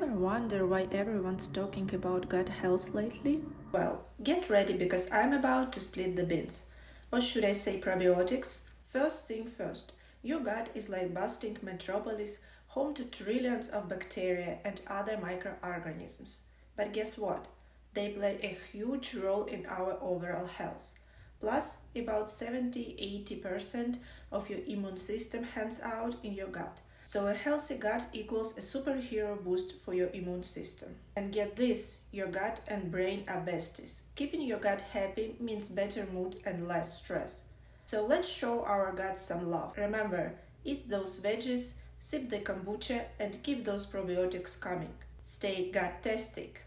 ever wonder why everyone's talking about gut health lately? Well, get ready because I'm about to split the beans. Or should I say probiotics? First thing first, your gut is like busting metropolis, home to trillions of bacteria and other microorganisms. But guess what? They play a huge role in our overall health. Plus, about 70 80% of your immune system hangs out in your gut. So, a healthy gut equals a superhero boost for your immune system. And get this your gut and brain are besties. Keeping your gut happy means better mood and less stress. So, let's show our gut some love. Remember, eat those veggies, sip the kombucha, and keep those probiotics coming. Stay gut tastic.